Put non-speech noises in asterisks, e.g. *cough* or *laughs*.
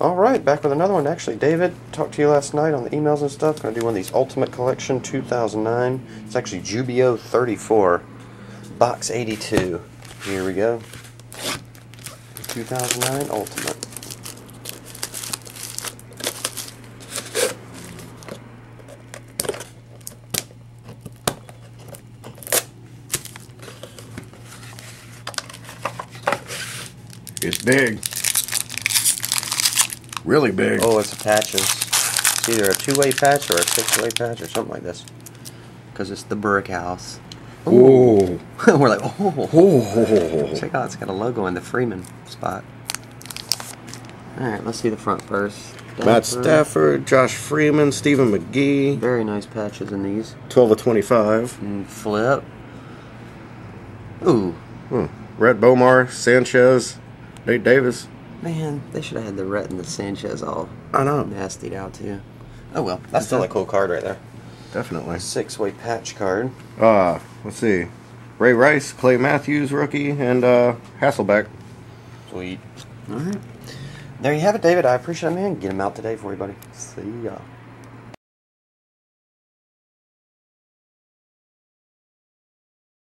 All right, back with another one. Actually, David talked to you last night on the emails and stuff. Going to do one of these Ultimate Collection 2009. It's actually Jubio 34, box 82. Here we go. 2009 Ultimate. It's big. Really big. Oh, it's a patches. It's either a two-way patch or a six-way patch or something like this. Because it's the brick house. Oh. *laughs* We're like, oh. Oh. Check out, it's got a logo in the Freeman spot. Alright, let's see the front first. Matt Stafford. Stafford, Josh Freeman, Stephen McGee, Very nice patches in these. 12 of 25. And flip. Ooh, Hmm. Rhett Bomar, Sanchez, Nate Davis. Man, they should have had the Rhett and the Sanchez all I know. nastied out too. Oh well, that's still a cool card right there. Definitely. Six-way patch card. Uh, let's see. Ray Rice, Clay Matthews, rookie, and uh, Hasselbeck. Sweet. All right. There you have it, David. I appreciate it, man. Get him out today for you, buddy. See ya.